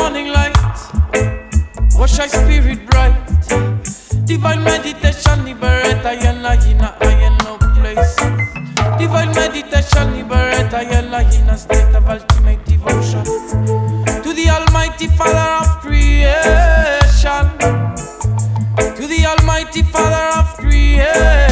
morning light. Wash thy spirit bright. Divine meditation liberate I and I in a I and no place. Divine meditation liberate I and I in a state of ultimate devotion to the Almighty Father of creation. To the Almighty Father of creation.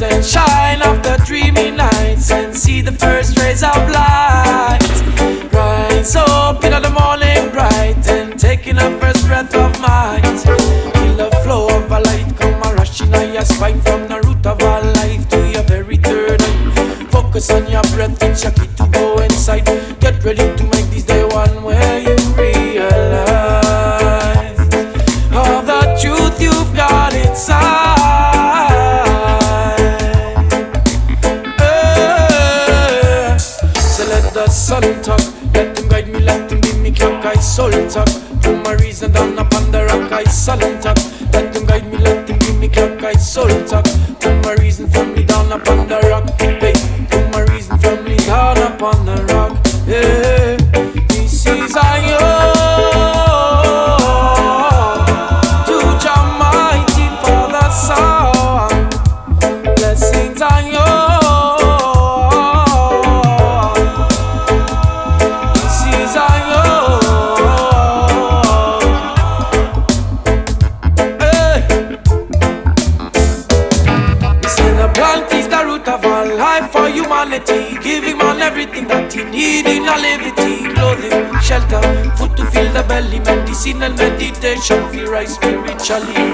Shout. Charlie.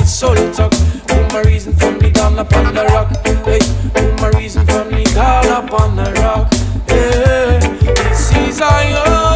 like soul tucks. Who my reason for me down upon the rock? Hey, who my reason for me down upon the rock? Hey, this is Zion.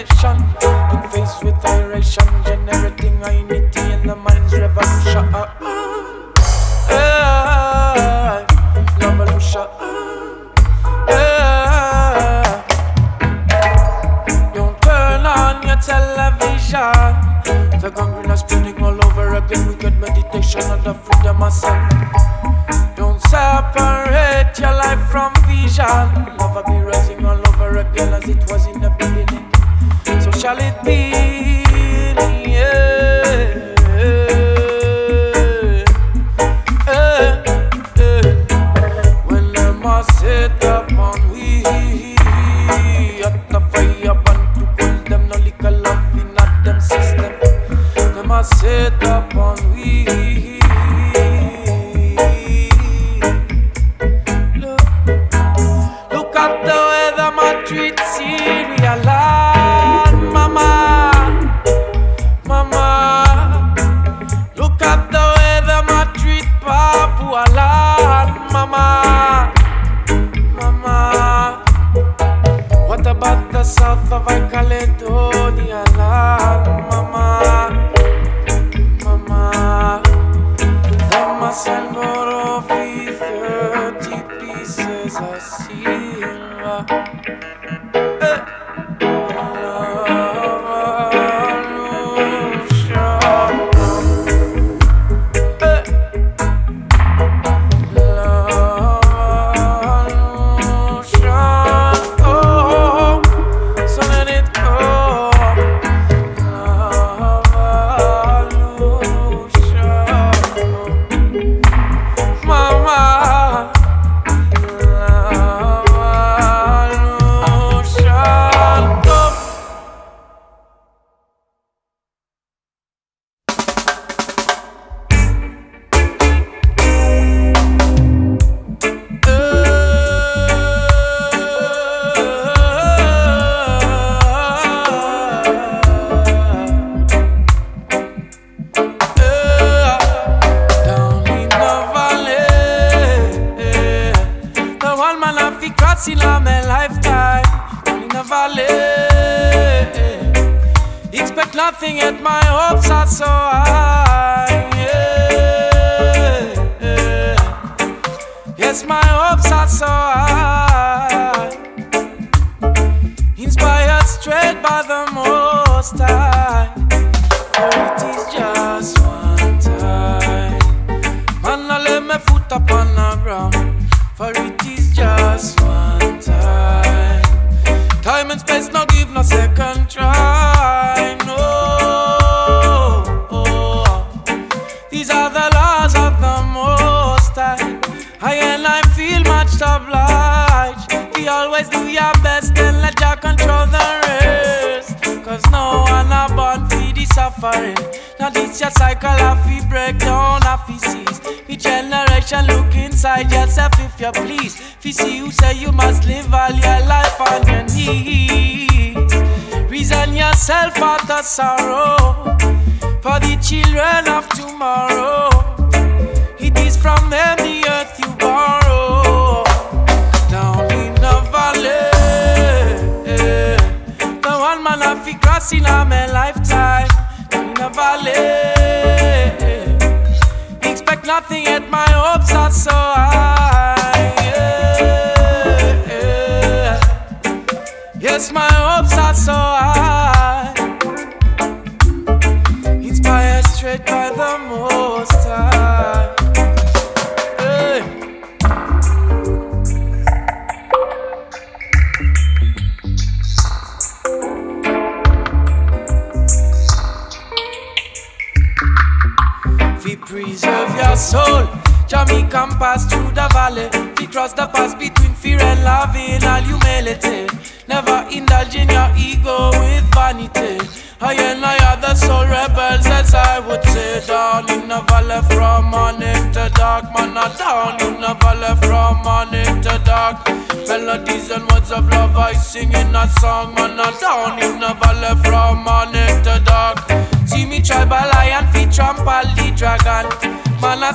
Actualization. In face with iration, generating I in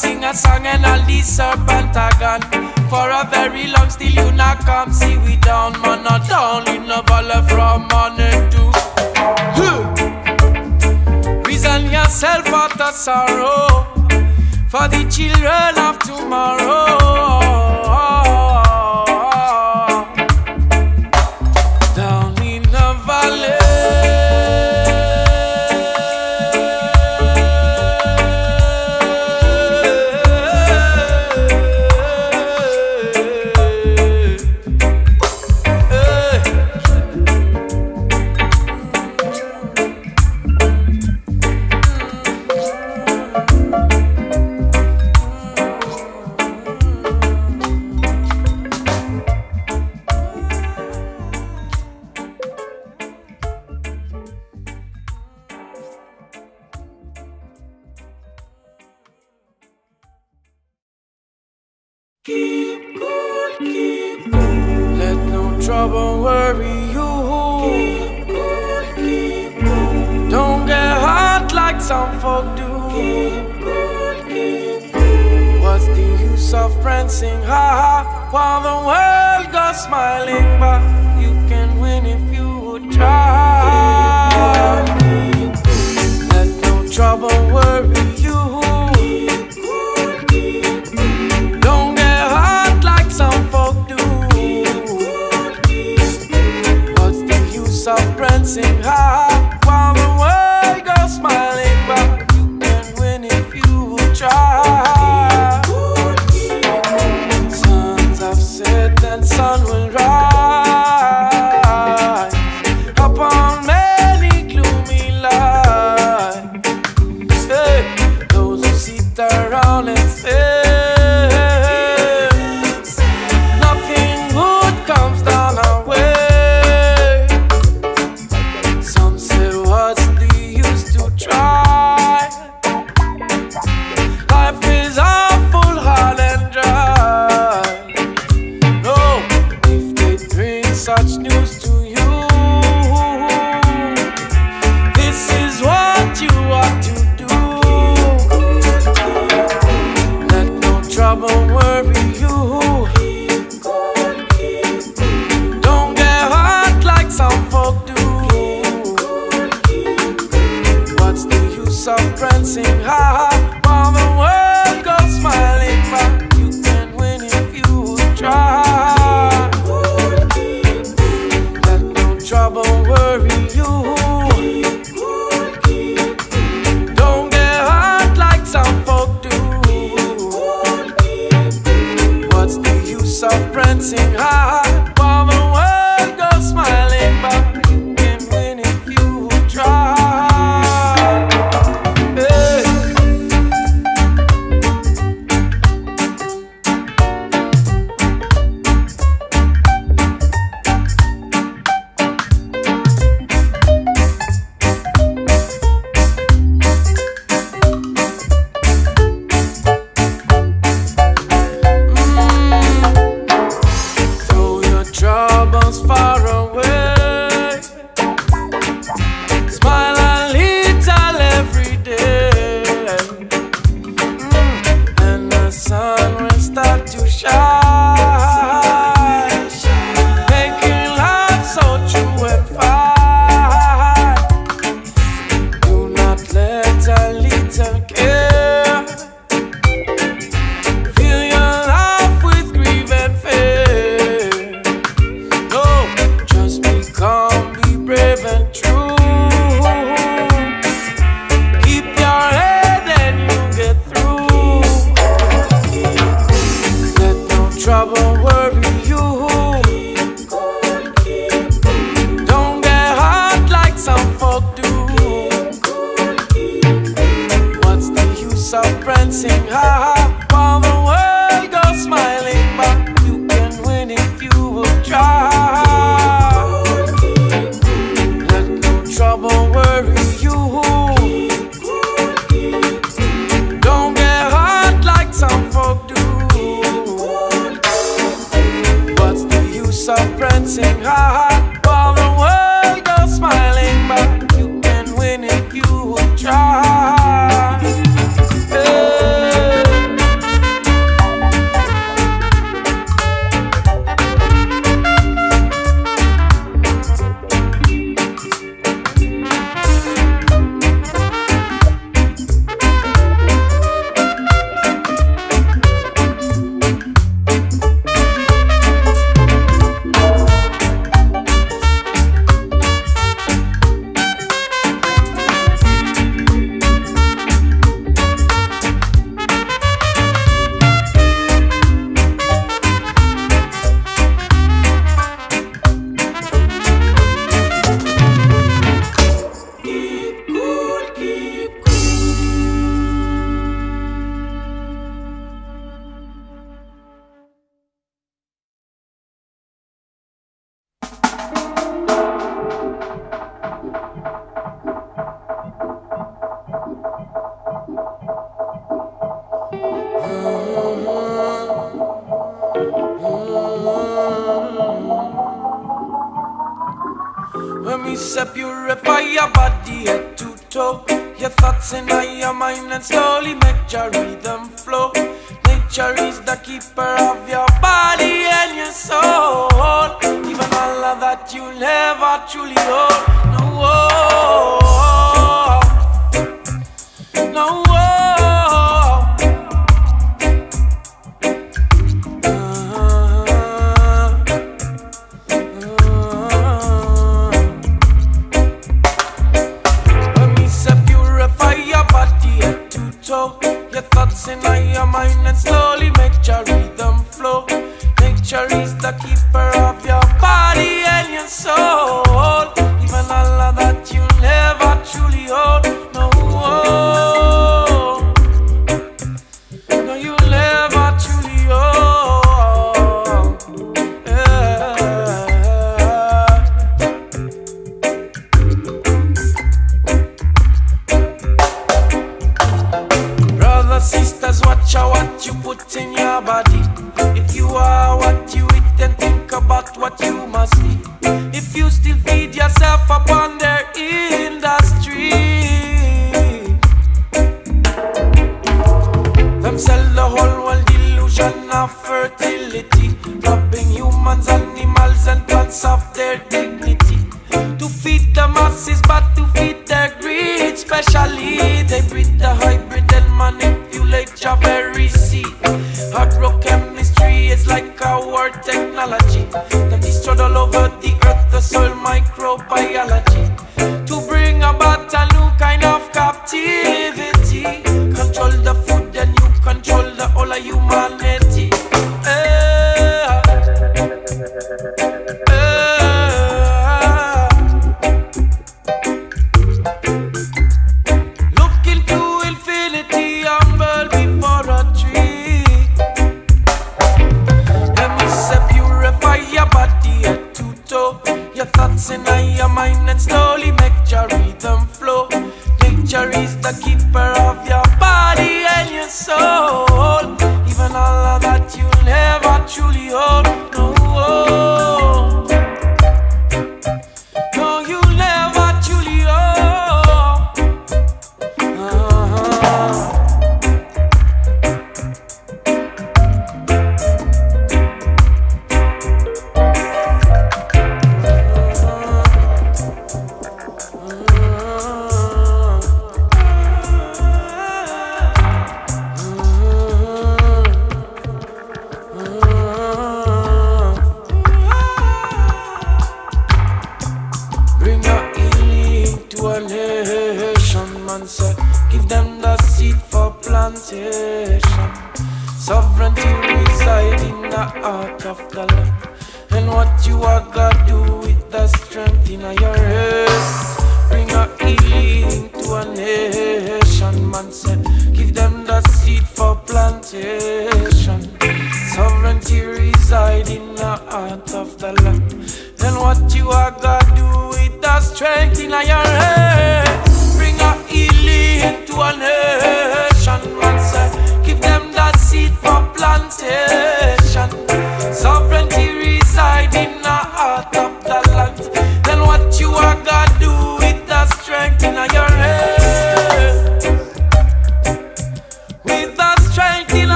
sing a song and all these serpent gone. For a very long, still you not come see we down. Man, I down in the valley from morning to. Reason yourself out of sorrow for the children trouble worry you. Don't get hot like some folk do. What's the use of prancing, haha, while the world goes smiling back? You can win if you would try. Let no trouble worry. of prancing high. Hey.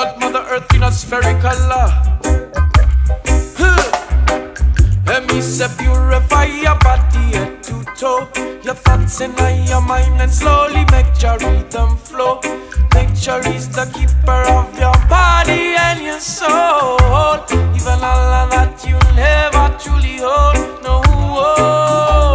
Earth in a spherical. Uh. Let me say purify your body head to toe. Your thoughts in your mind and slowly make your rhythm flow. Nature is the keeper of your body and your soul. Even all that you never truly hold. No. No,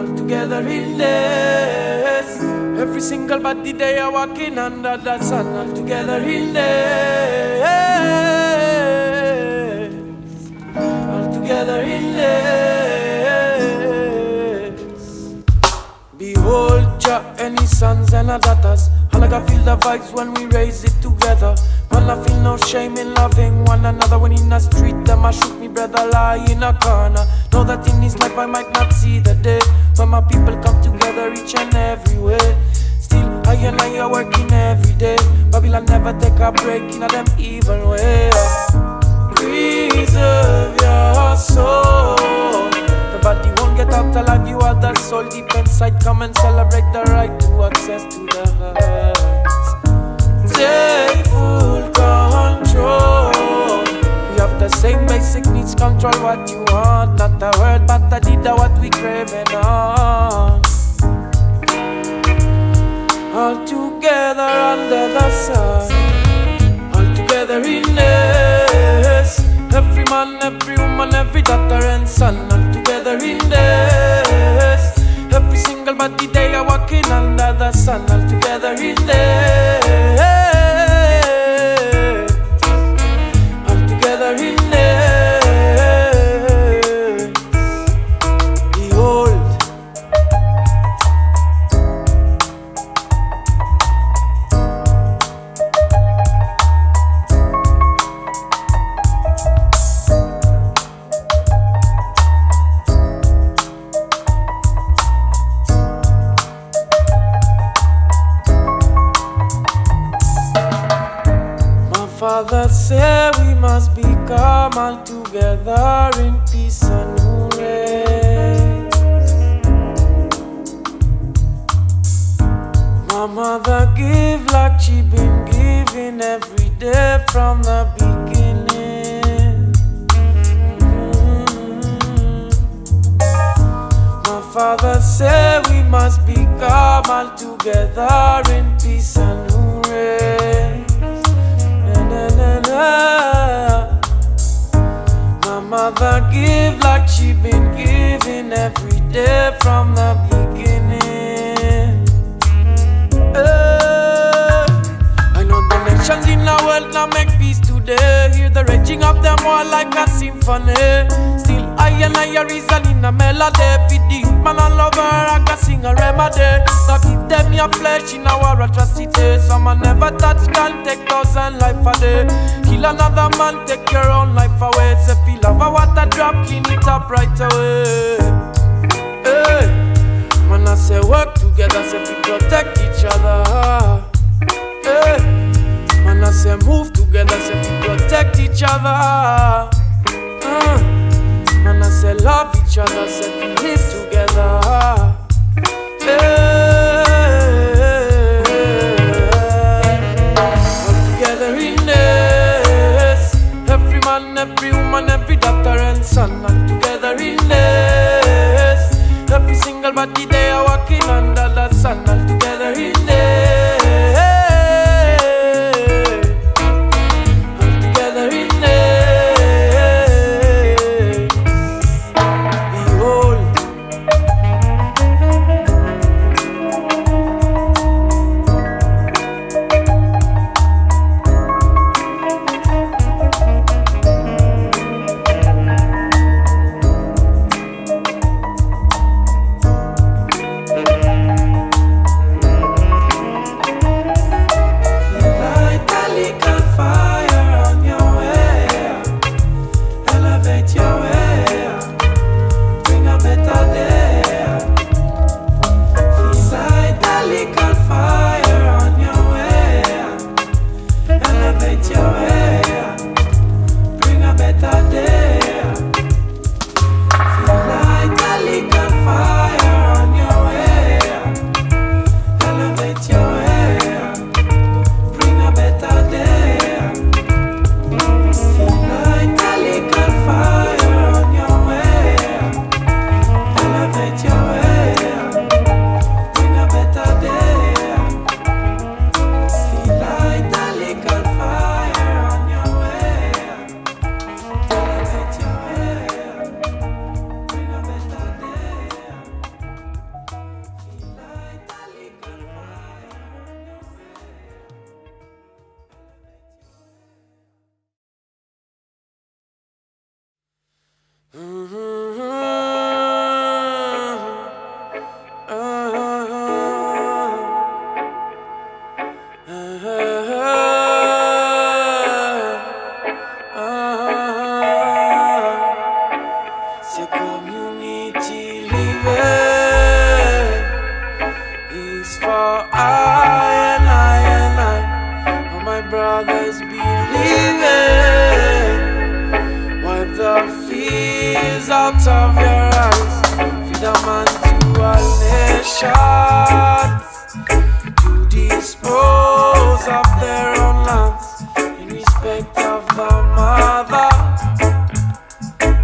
all together in this. Every single body they are walking under the sun, all together in this. All together in this. Behold, Jah, any sons and a daughters. All I can feel the vibes when we raise it together. Man, I feel no shame in loving one another. When in the street, them I shoot brother lie in a corner. Know that in this life I might not see the day when my people come together each and every way. Still, I and I are working every day. Babylon never take a break in a them evil way. Preserve your soul. The body won't get out alive, you are the soul deep inside. Come and celebrate the right to access to the heart. Take full control. Same basic needs, control what you want. Not a word, but a deed of what we craving on. All together under the sun. All together in this. Every man, every woman, every daughter and son. All together in this. Every single body they are walking under the sun. All together in this. Become all together in peace and hooray. My mother give like she been giving every day from the beginning. Mm. My father said we must be become all together in peace and hooray. Na, na, na, na. Mother give like she been giving every day from the beginning. Eh, I know the nations in the world now make peace today. Hear the raging of them all like a symphony. Still, I and I reason in a melody. Feed the man and lover, I can sing a remedy. Now give them your flesh in our atrocity. Some man never touch can take thousand life a day. Kill another man, take your own life away love a water drop, clean it up right away. Hey, man, I say work together, say we protect each other. Hey, man, I say move together, say we protect each other. Uh, man, I say love each other, say we live together. Hey. sun and together in this. Every single body they are walking under the sun.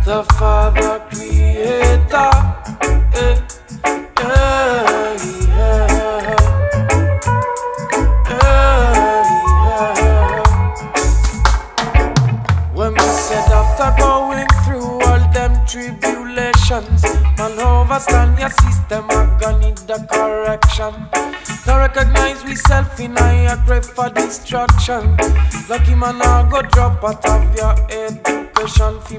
the Father Creator. When we said after going through all them tribulations, man overstand your system, I gonna need the correction. Now recognize we self in I crave for distraction. Lucky man, I go drop out of your education. Fi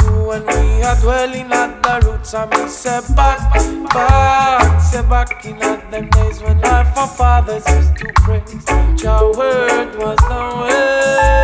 when we are dwelling at the roots, I mean, say back, back, say back in at them days when life our fathers used to praise. Your word was the way.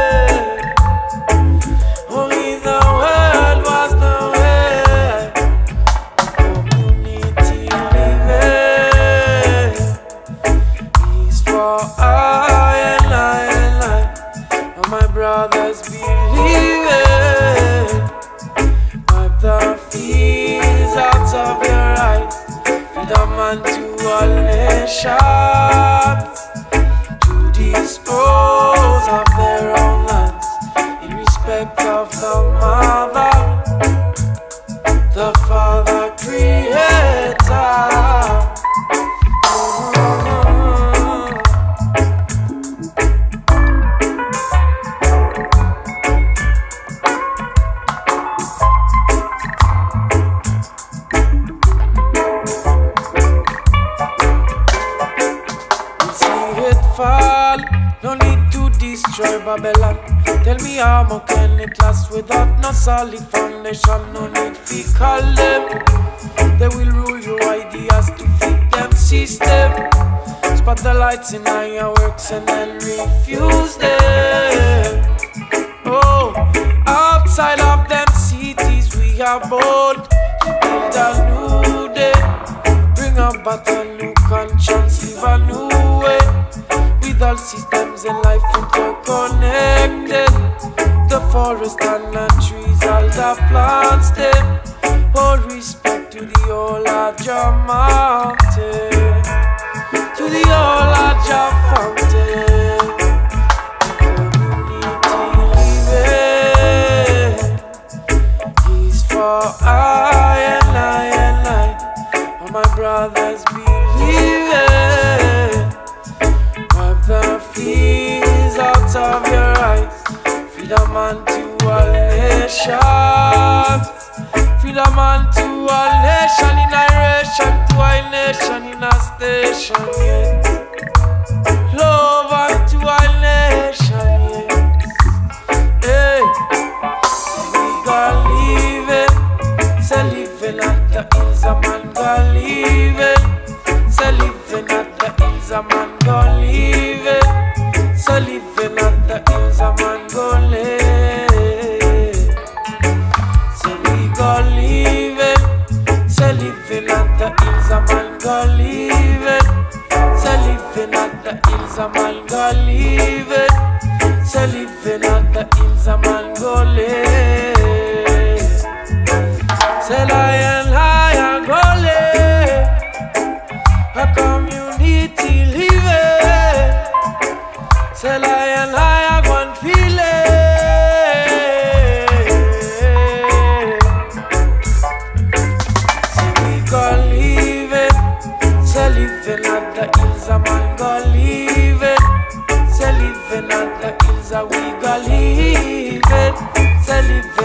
Babylon. Tell me how can it last without no solid foundation? No need to call them. They will rule your ideas to fit them system. Spot the lights in your works and then refuse them. Oh, outside of them cities we are bold. To build a new day. Bring about a new conscience, live a new all systems and life interconnected. The forest and the trees, all the plants, them. All respect to the whole mountain. To the whole of fountain. Community living is for I and I and I. All my brothers believing. Freedom unto all nations. Freedom unto all nation in a nation to a nation in a station. Yeah. Love unto all nation. Yeah. Hey. We gon' leave it. Say living at the hills a man gon' leave it. Say living at the hills a man gon' leave it. Say living at the hills a man hills a man leave it. Say living at the hills a man gon' live. Say lion Say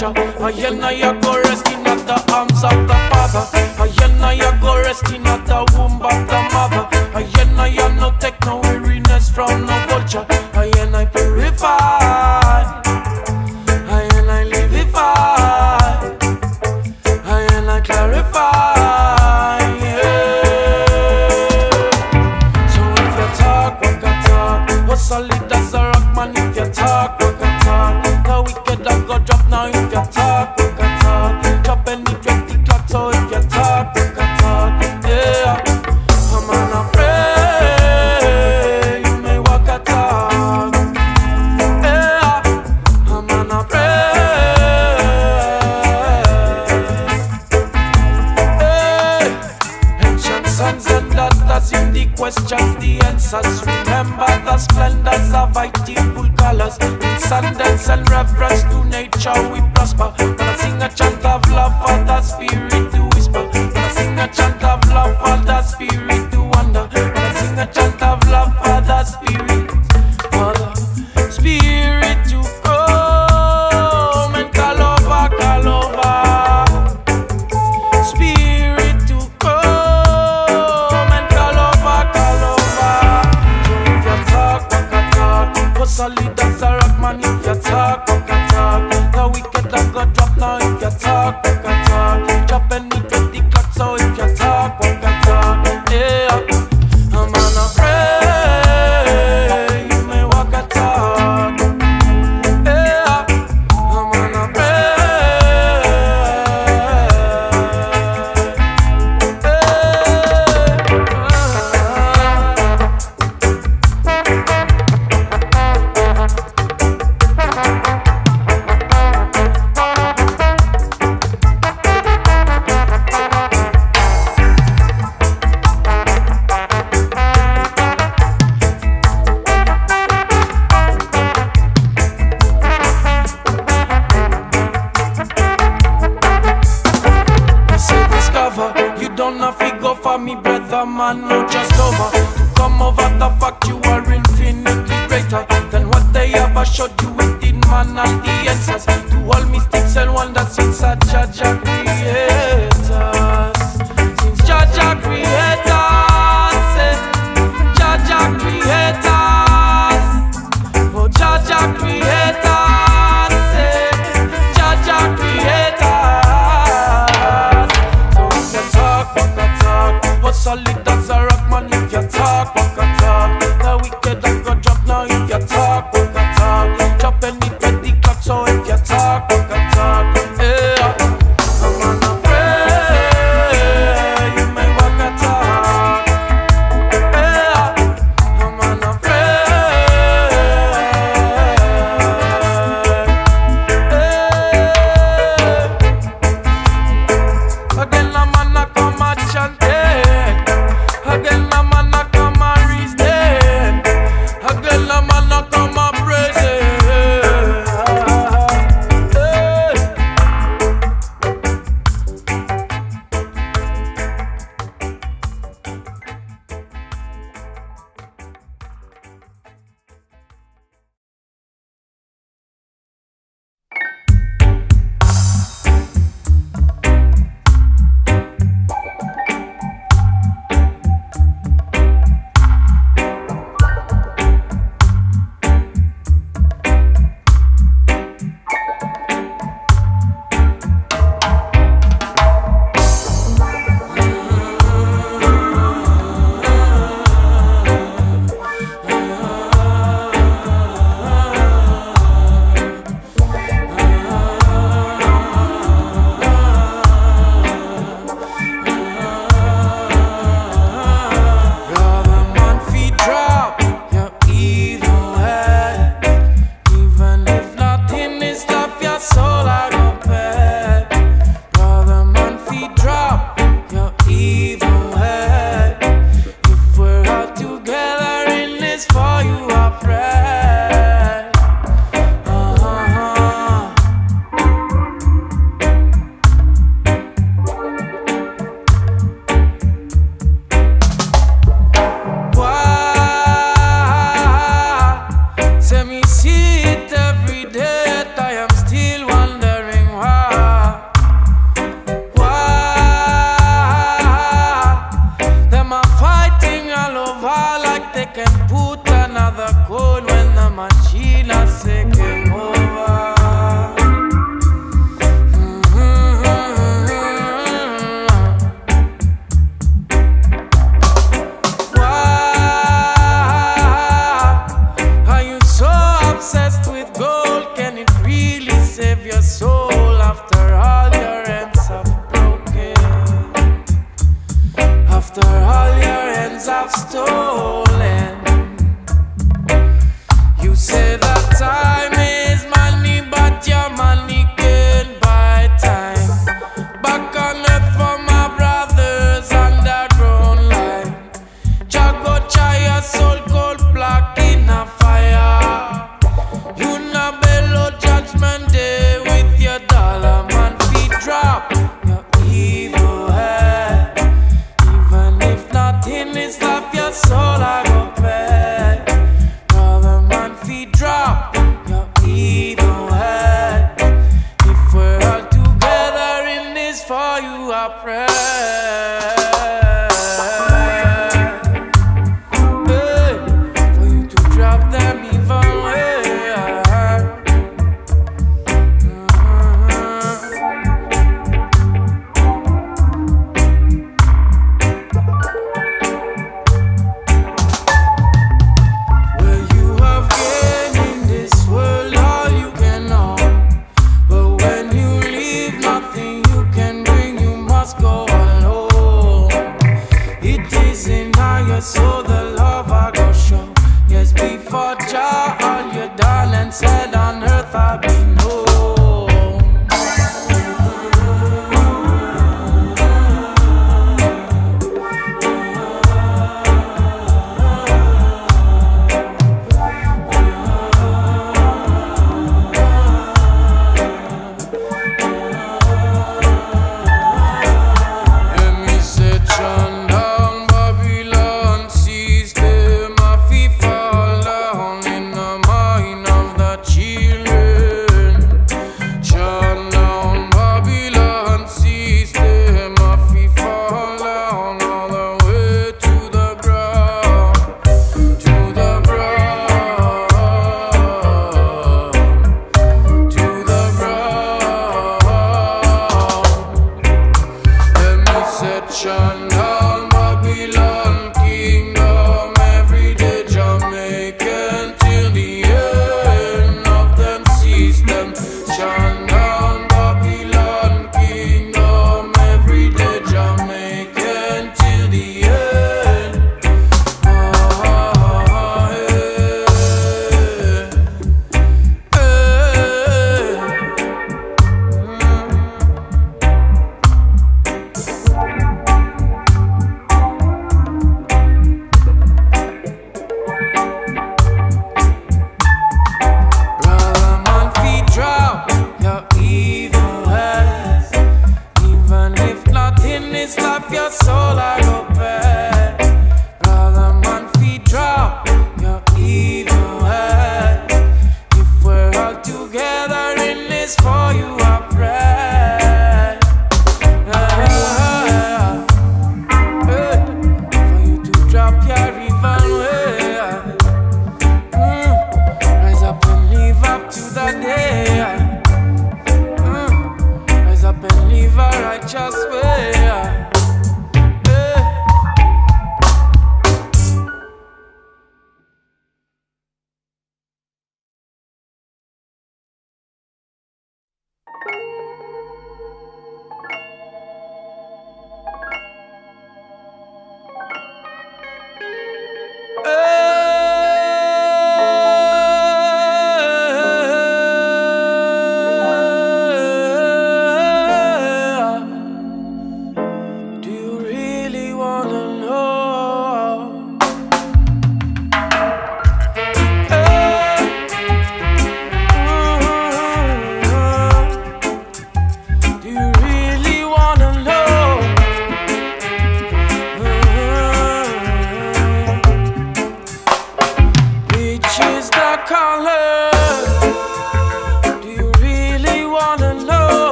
y'all pop culture. I and the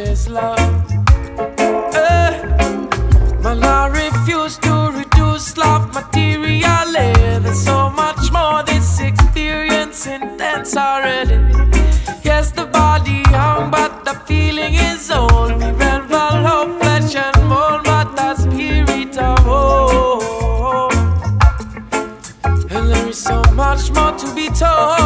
Is love. Eh. Man, I refuse to reduce love materially. There's so much more this experience intense already. Yes, the body young, but the feeling is old. We revel flesh and bone, but the spirit of hope. And there is so much more to be told.